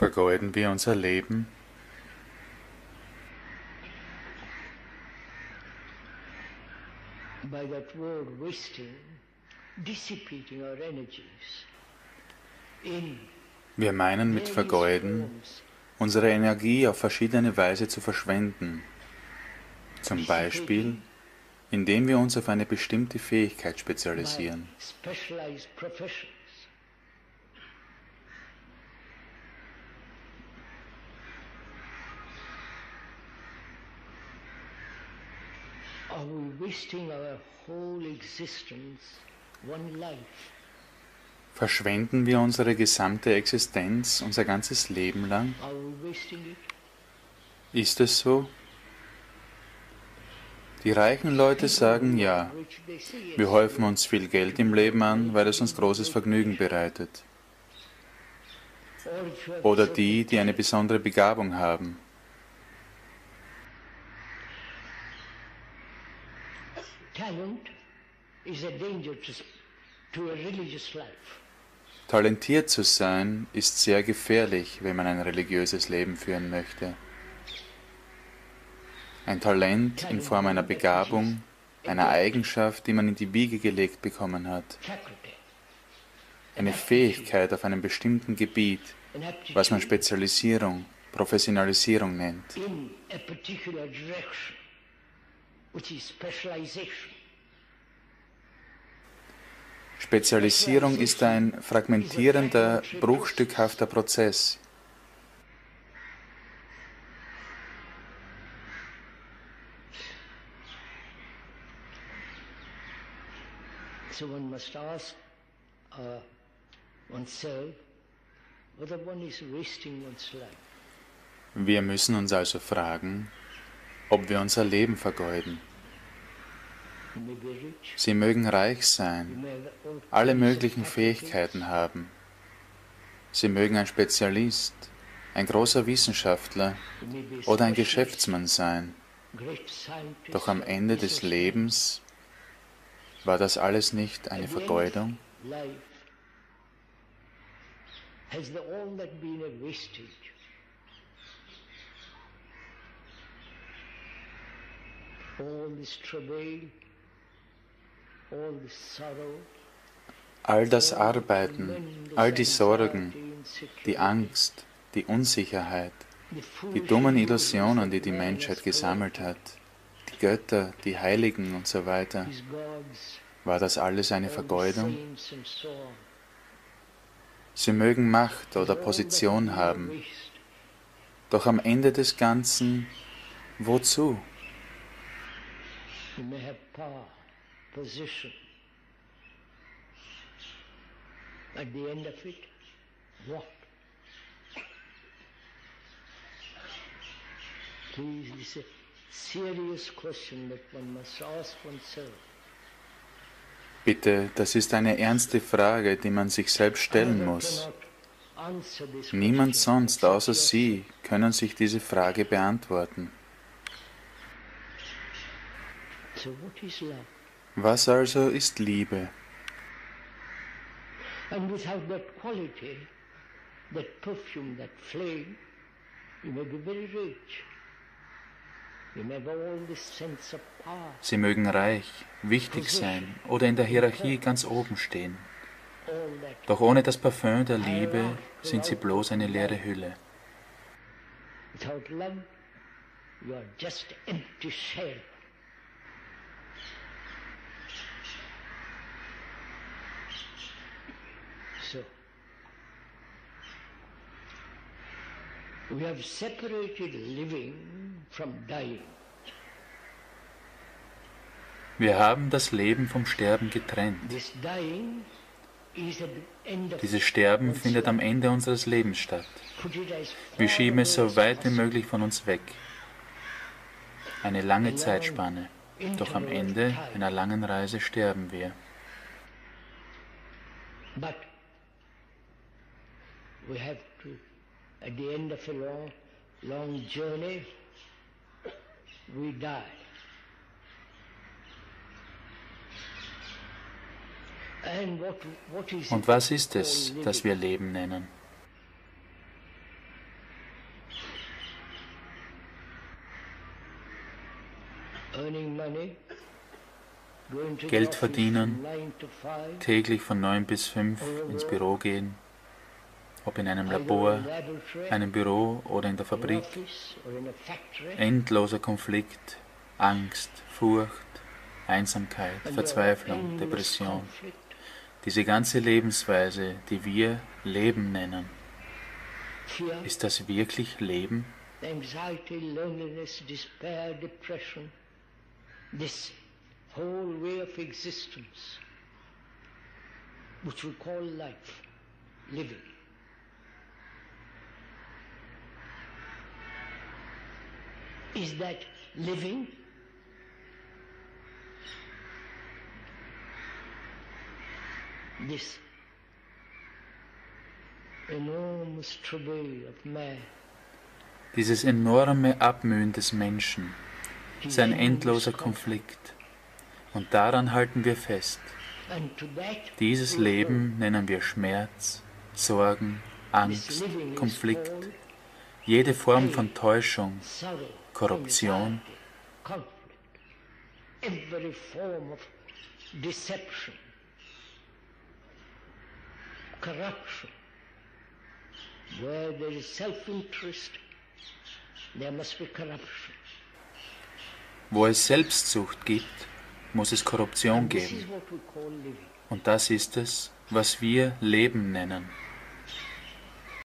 Vergeuden wir unser Leben? By that word wasting, dissipating our energies in Wir meinen mit Vergeuden, unsere Energie auf verschiedene Weise zu verschwenden. Zum Beispiel, indem wir uns auf eine bestimmte Fähigkeit spezialisieren. Are we wasting our whole existence, one life, Verschwenden wir unsere gesamte Existenz, unser ganzes Leben lang? Ist es so? Die reichen Leute sagen ja. Wir häufen uns viel Geld im Leben an, weil es uns großes Vergnügen bereitet. Oder die, die eine besondere Begabung haben. Talent is a danger to, to a religious life. Talentiert zu sein ist sehr gefährlich, wenn man ein religiöses Leben führen möchte. Ein Talent in Form einer Begabung, einer Eigenschaft, die man in die Wiege gelegt bekommen hat, eine Fähigkeit auf einem bestimmten Gebiet, was man Spezialisierung, Professionalisierung nennt. in a particular direction, which is specialization. Spezialisierung ist ein fragmentierender, bruchstückhafter Prozess. So one must ask uh, oneself whether one is wasting one's life. Wir müssen uns also fragen, ob wir unser Leben vergeuden. You may be rich, Sie mögen reich sein, alle möglichen Fähigkeiten haben. Sie mögen ein Spezialist, ein großer Wissenschaftler oder ein Geschäftsmann sein. Doch am Ende des. Lebens war das alles nicht eine Vergeudung? All this travail, all das Arbeiten, all die Sorgen, die Angst, die Unsicherheit, die dummen Illusionen, die die Menschheit gesammelt hat, die Götter, die Heiligen und so weiter, war das alles eine Vergeudung? Sie mögen Macht oder Position haben, doch am Ende des Ganzen, wozu? Position. At the end of it, what? Please, this is a serious question that one must ask oneself. Bitte, das ist eine ernste Frage, die man sich selbst stellen muss. Niemand sonst außer. Sie können sich diese Frage beantworten. So what is love? Was also ist Liebe? And without that quality, that perfume, that flame, you may be very rich. Sie mögen reich, wichtig sein oder in der Hierarchie ganz oben stehen. Doch ohne das Parfüm der Liebe sind sie bloß eine leere Hülle. Without love, you are just empty shell. So, we have separated living from dying. Wir haben das Leben vom Sterben getrennt. This dying is at the end of Dieses Sterben findet am life. Ende unseres Lebens statt. Put it as Wir far schieben es so as weit wie possible. möglich von uns weg. Eine lange Zeitspanne. Doch am Ende einer langen Reise sterben wir. But we have to, at the end of a long, long journey, we die. Und was ist es, das wir Leben nennen? Geld verdienen, täglich von 9 bis 5 ins Büro gehen, ob in einem Labor, einem Büro oder in der Fabrik, endloser Konflikt, Angst, Furcht, Einsamkeit, Verzweiflung, Depression, diese ganze Lebensweise, die wir Leben nennen. Ist das wirklich Leben? This whole way of existence, which we call life, living. Is that living? This enormous travail of man. Dieses enorme Abmühen des Menschen, sein endloser Konflikt. Und daran halten wir fest. Dieses Leben nennen wir Schmerz, Sorgen, Angst, Konflikt, jede Form von Täuschung, Korruption, corruption. Where there is self-interest, there must be corruption. Wo es Selbstsucht gibt, muss es Korruption geben. Und das ist es, was wir Leben nennen.